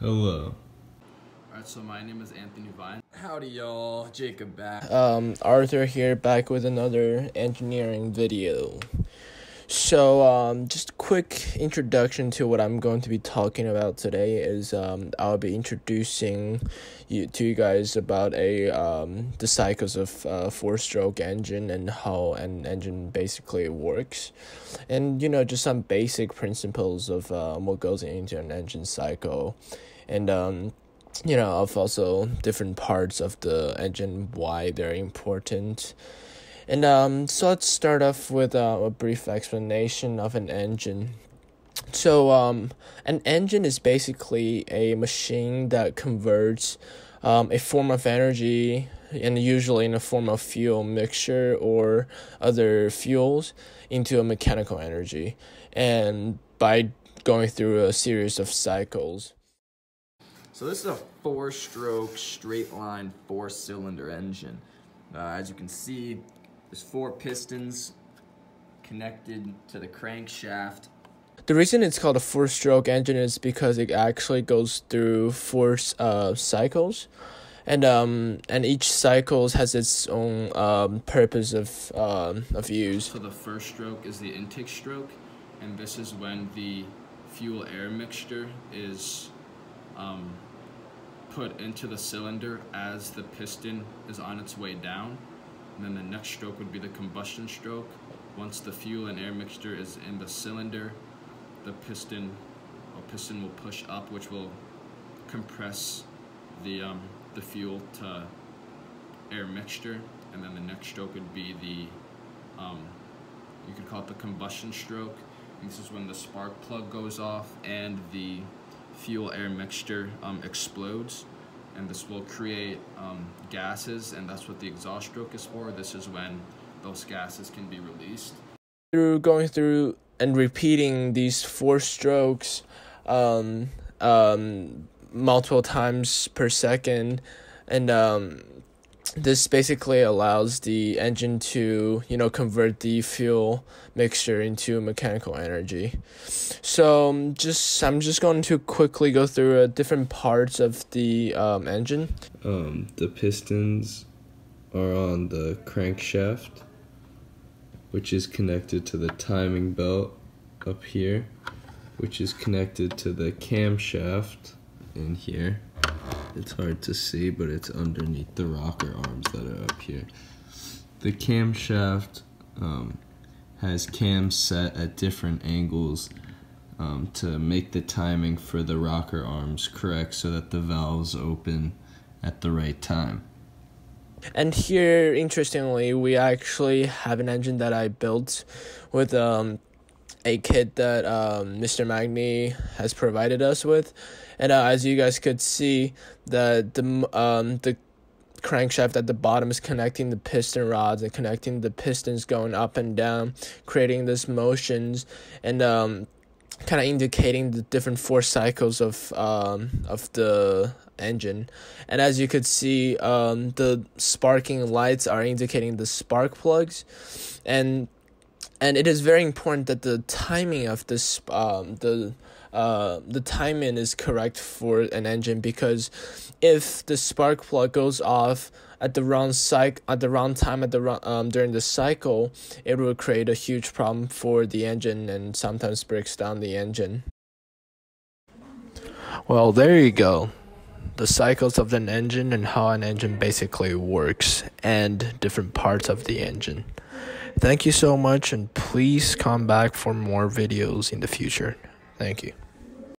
Hello. Alright, so my name is Anthony Vine. Howdy, y'all. Jacob back. Um, Arthur here, back with another engineering video. So, um, just a quick introduction to what I'm going to be talking about today is um, I'll be introducing you to you guys about a um, the cycles of uh, four-stroke engine and how an engine basically works, and you know just some basic principles of uh, what goes into an engine cycle, and um, you know of also different parts of the engine why they're important and um, so let's start off with uh, a brief explanation of an engine. So um, an engine is basically a machine that converts um, a form of energy and usually in a form of fuel mixture or other fuels into a mechanical energy and by going through a series of cycles. So this is a four-stroke, straight-line, four-cylinder engine. Uh, as you can see, there's four pistons connected to the crankshaft. The reason it's called a four stroke engine is because it actually goes through four uh, cycles. And um and each cycles has its own um purpose of um of use. So the first stroke is the intake stroke, and this is when the fuel air mixture is um, put into the cylinder as the piston is on its way down. And then the next stroke would be the combustion stroke. Once the fuel and air mixture is in the cylinder, the piston or piston will push up, which will compress the um, the fuel to air mixture. And then the next stroke would be the um, you could call it the combustion stroke. And this is when the spark plug goes off and the fuel air mixture um, explodes and this will create um, gases and that's what the exhaust stroke is for. This is when those gases can be released. Through going through and repeating these four strokes um, um, multiple times per second and um, this basically allows the engine to you know convert the fuel mixture into mechanical energy so um, just i'm just going to quickly go through uh, different parts of the um, engine Um, the pistons are on the crankshaft, which is connected to the timing belt up here, which is connected to the camshaft in here. It's hard to see, but it's underneath the rocker arms that are up here. The camshaft um, has cams set at different angles um, to make the timing for the rocker arms correct so that the valves open at the right time. and here interestingly we actually have an engine that i built with um, a kit that um, mr Magni has provided us with. And uh, as you guys could see the the um the crankshaft at the bottom is connecting the piston rods and connecting the pistons going up and down creating this motions and um kind of indicating the different four cycles of um of the engine. And as you could see um the sparking lights are indicating the spark plugs. And and it is very important that the timing of this um the uh the timing is correct for an engine because if the spark plug goes off at the wrong cycle at the wrong time at the wrong, um during the cycle it will create a huge problem for the engine and sometimes breaks down the engine. Well there you go. The cycles of an engine and how an engine basically works and different parts of the engine Thank you so much, and please come back for more videos in the future. Thank you.